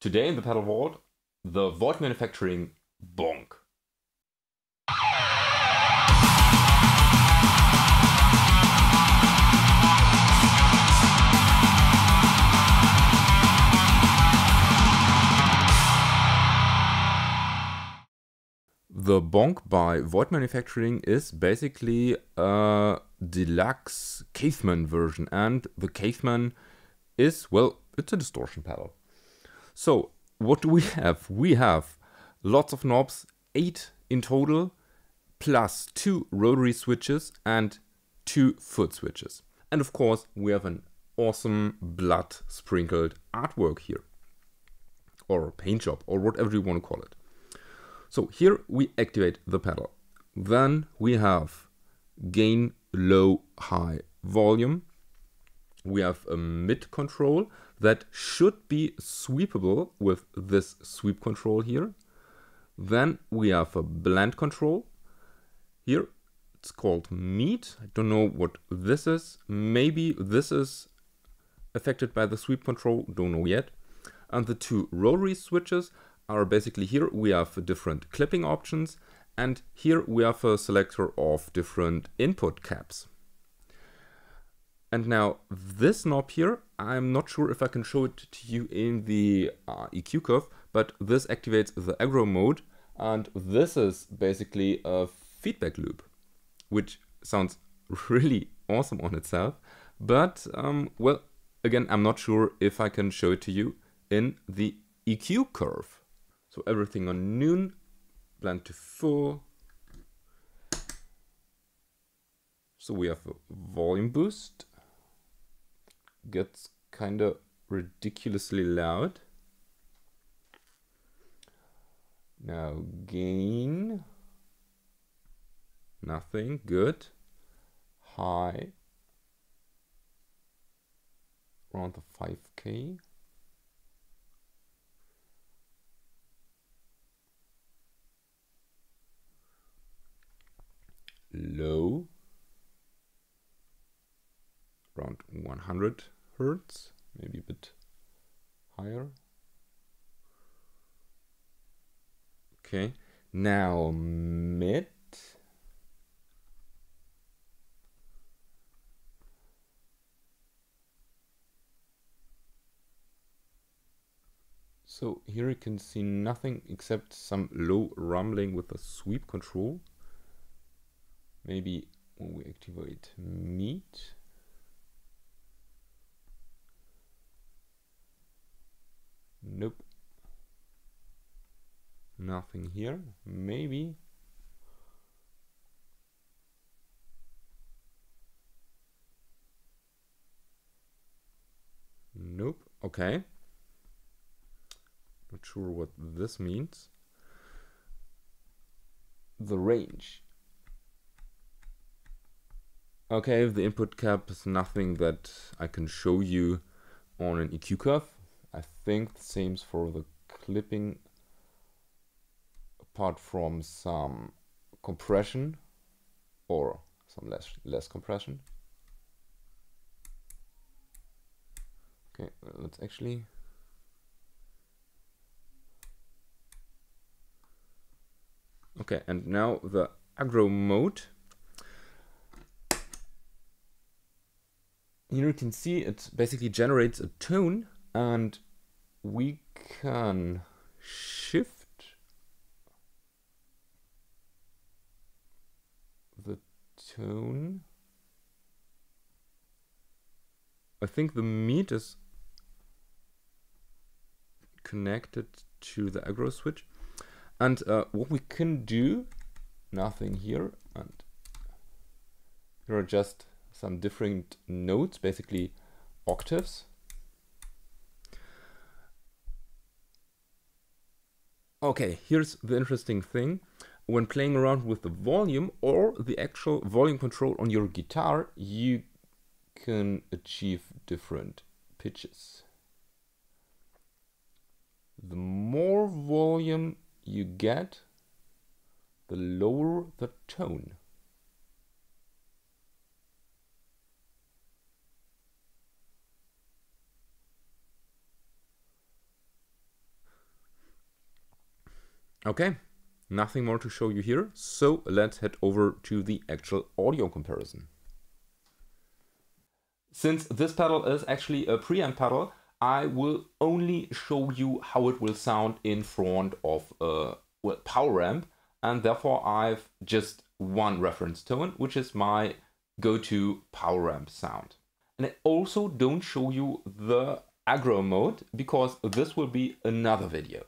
Today in the pedal vault, the Void Manufacturing Bonk. The Bonk by Void Manufacturing is basically a deluxe Caveman version, and the Caveman is, well, it's a distortion pedal. So, what do we have? We have lots of knobs, eight in total, plus two rotary switches and two foot switches. And of course, we have an awesome blood sprinkled artwork here, or paint job, or whatever you want to call it. So here we activate the pedal. Then we have gain, low, high, volume. We have a mid control that should be sweepable with this sweep control here. Then we have a blend control. Here it's called meat. I don't know what this is. Maybe this is affected by the sweep control, don't know yet. And the two rotary switches are basically here we have different clipping options and here we have a selector of different input caps. And now this knob here, I'm not sure if I can show it to you in the uh, EQ curve, but this activates the aggro mode and this is basically a feedback loop, which sounds really awesome on itself. But, um, well, again, I'm not sure if I can show it to you in the EQ curve. So everything on noon, blend to full. So we have a volume boost. Gets kind of ridiculously loud. Now gain. Nothing, good. High. Around the 5k. low around 100 hertz maybe a bit higher. Okay now mid. So here you can see nothing except some low rumbling with the sweep control. Maybe when we activate meat nope. Nothing here. Maybe. Nope. Okay. Not sure what this means. The range. Okay, the input cap is nothing that I can show you on an EQ curve. I think the same for the clipping apart from some compression or some less less compression. Okay, let's actually Okay, and now the aggro mode here you can see it basically generates a tone and we can shift the tone. I think the meat is connected to the aggro switch. And uh, what we can do, nothing here, and here are just some different notes, basically octaves. Okay, here's the interesting thing. When playing around with the volume or the actual volume control on your guitar, you can achieve different pitches. The more volume you get, the lower the tone. Okay, nothing more to show you here, so let's head over to the actual audio comparison. Since this pedal is actually a preamp pedal, I will only show you how it will sound in front of a well, power amp, and therefore I've just one reference tone, which is my go-to power amp sound. And I also don't show you the aggro mode because this will be another video.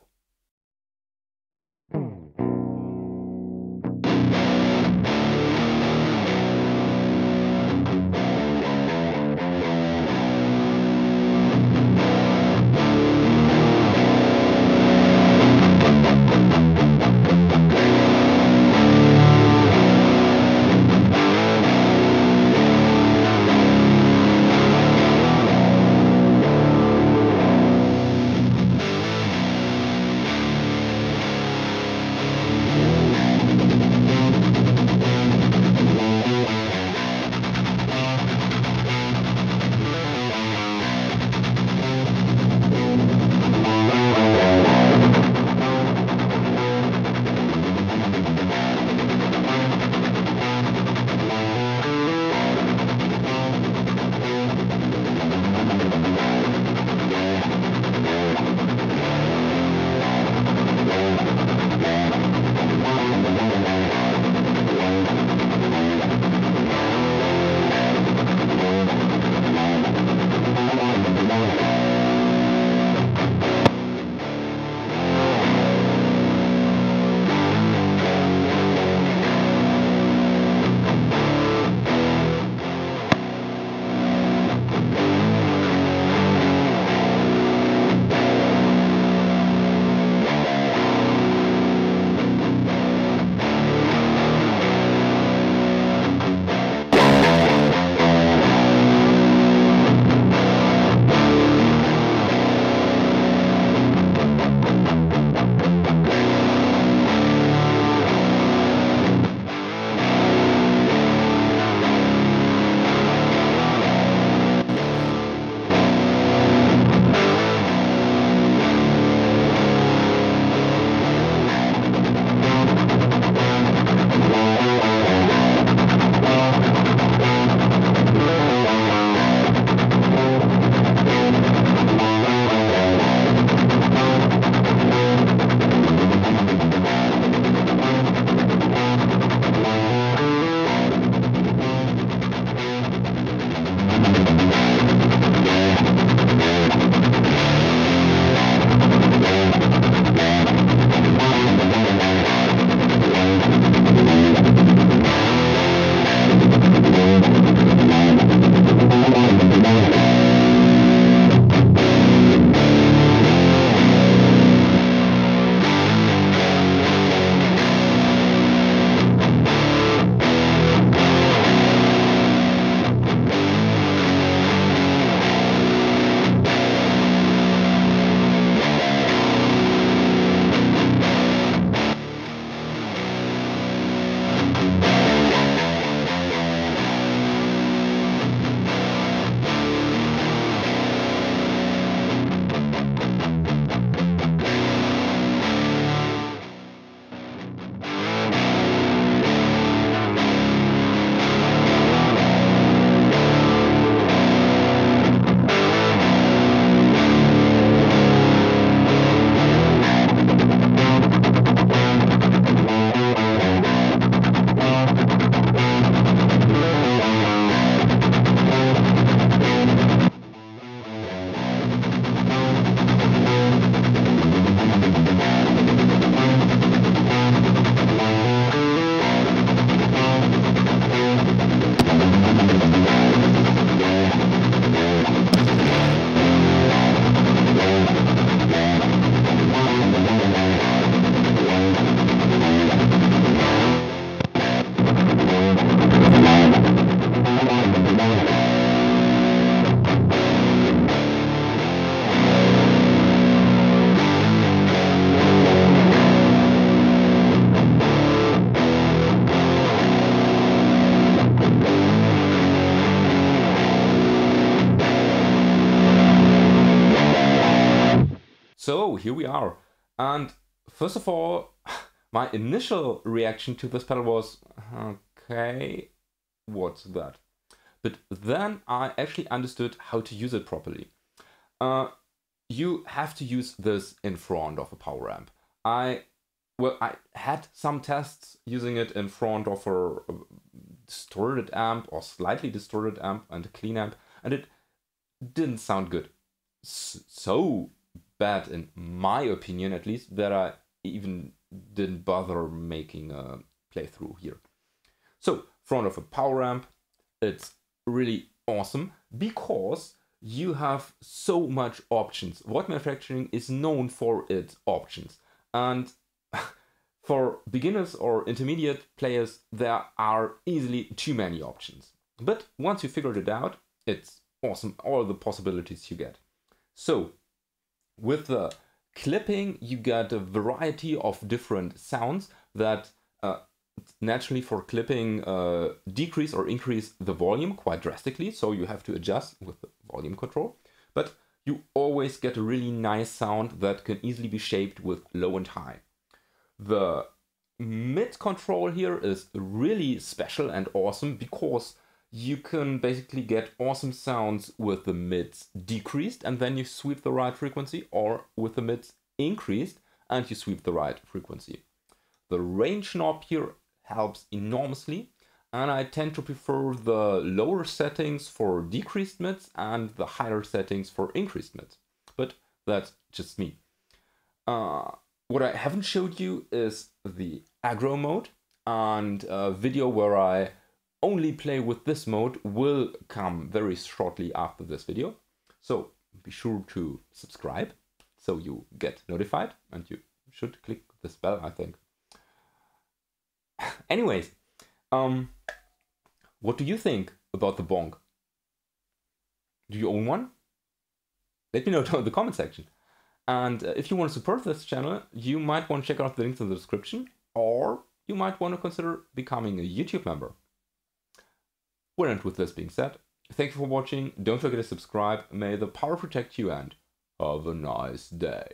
Here we are. And first of all, my initial reaction to this pedal was, okay, what's that? But then I actually understood how to use it properly. Uh, you have to use this in front of a power amp. I well, I had some tests using it in front of a distorted amp or slightly distorted amp and a clean amp, and it didn't sound good. So bad, in my opinion at least, that I even didn't bother making a playthrough here. So, front of a power amp, it's really awesome because you have so much options. Void manufacturing is known for its options. And for beginners or intermediate players, there are easily too many options. But once you figured it out, it's awesome, all the possibilities you get. So, with the clipping, you get a variety of different sounds that uh, naturally for clipping uh, decrease or increase the volume quite drastically. So you have to adjust with the volume control. But you always get a really nice sound that can easily be shaped with low and high. The mid control here is really special and awesome because you can basically get awesome sounds with the mids decreased and then you sweep the right frequency or with the mids increased and you sweep the right frequency. The range knob here helps enormously and I tend to prefer the lower settings for decreased mids and the higher settings for increased mids. But that's just me. Uh, what I haven't showed you is the aggro mode and a video where I only play with this mode will come very shortly after this video. So be sure to subscribe so you get notified and you should click this bell, I think. Anyways, um, what do you think about the Bonk? Do you own one? Let me know down in the comment section. And uh, if you want to support this channel, you might want to check out the links in the description, or you might want to consider becoming a YouTube member. Well, and with this being said, thank you for watching, don't forget to subscribe, may the power protect you, and have a nice day.